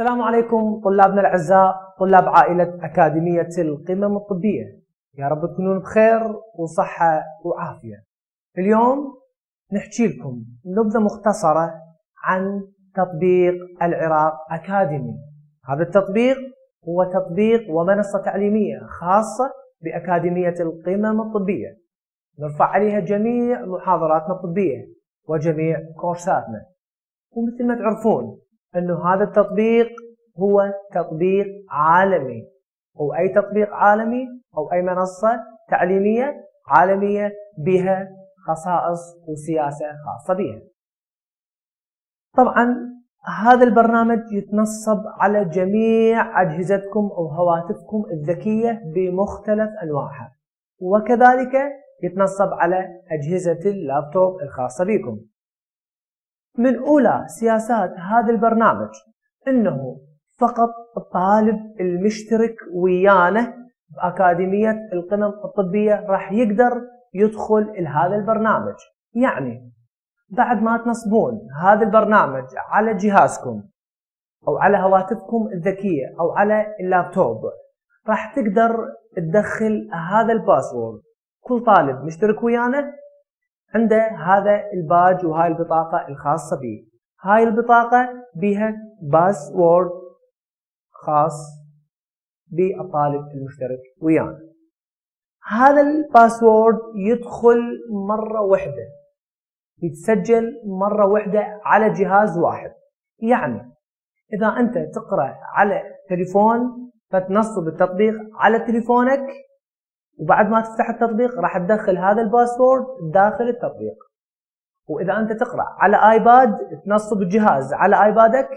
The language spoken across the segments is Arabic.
السلام عليكم طلابنا الأعزاء طلاب عائلة أكاديمية القمم الطبية. يا رب تكونون بخير وصحة وعافية. اليوم نحكي لكم نبذة مختصرة عن تطبيق العراق أكاديمي. هذا التطبيق هو تطبيق ومنصة تعليمية خاصة بأكاديمية القمم الطبية. نرفع عليها جميع محاضراتنا الطبية وجميع كورساتنا. ومثل ما تعرفون أنه هذا التطبيق هو تطبيق عالمي أو أي تطبيق عالمي أو أي منصة تعليمية عالمية بها خصائص وسياسة خاصة بها. طبعا هذا البرنامج يتنصب على جميع أجهزتكم أو هواتفكم الذكية بمختلف أنواعها وكذلك يتنصب على أجهزة اللابتوب الخاصة بكم. من أولى سياسات هذا البرنامج أنه فقط الطالب المشترك ويانا بأكاديمية القمم الطبية راح يقدر يدخل لهذا البرنامج. يعني بعد ما تنصبون هذا البرنامج على جهازكم أو على هواتفكم الذكية أو على اللابتوب راح تقدر تدخل هذا ال password. كل طالب مشترك ويانا عنده هذا الباج وهاي البطاقة الخاصة به هاي البطاقة بها password خاص بالطالب المشترك ويانا. هذا ال password يدخل مرة واحدة. يتسجل مرة واحدة على جهاز واحد. يعني إذا أنت تقرأ على تليفون فتنصب التطبيق على تليفونك وبعد ما تفتح التطبيق راح تدخل هذا ال password داخل التطبيق. وإذا أنت تقرأ على iPad تنصب الجهاز على iPad ك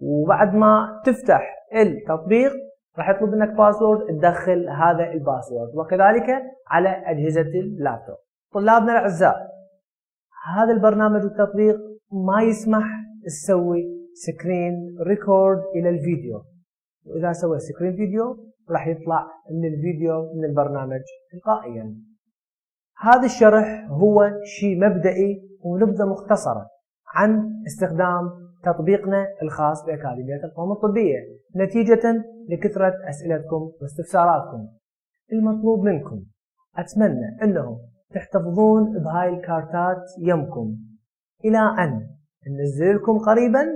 وبعد ما تفتح التطبيق راح يطلب منك password تدخل هذا ال password. وكذلك على أجهزة اللابتوب. طلابنا الأعزاء هذا البرنامج والتطبيق ما يسمح تسوي screen record إلى الفيديو. وإذا سويت screen video راح يطلع من الفيديو من البرنامج تلقائيا. هذا الشرح هو شيء مبدئي ونبذة مختصرة عن استخدام تطبيقنا الخاص بأكاديمية القوم الطبية نتيجة لكثرة أسئلتكم واستفساراتكم. المطلوب منكم أتمنى أنه تحتفظون بهاي الكارتات يمكم إلى أن ننزل لكم قريبا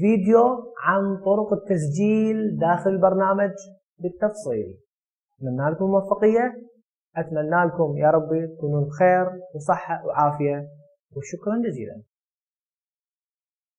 فيديو عن طرق التسجيل داخل البرنامج. بالتفصيل. أتمنى لكم الموفقية أتمنى لكم يا رب تكونون بخير وصحة وعافية. وشكرا جزيلا.